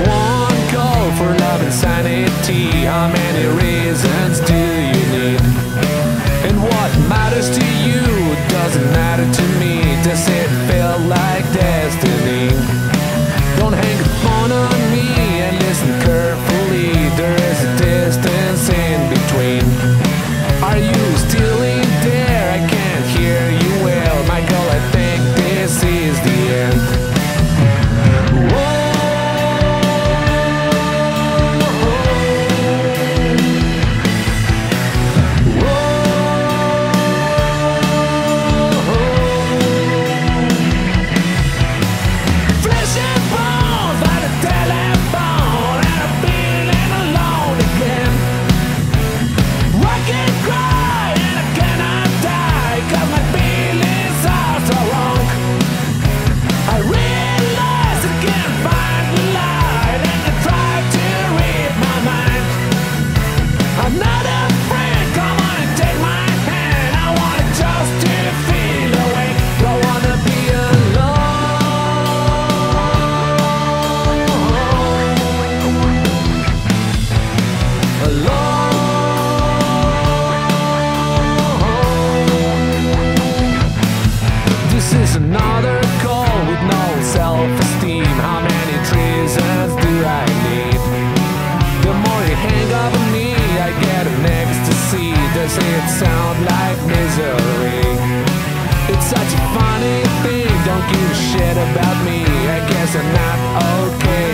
one goal for love and sanity. How many reasons do you need? And what matters to you? shit about me. I guess I'm not okay.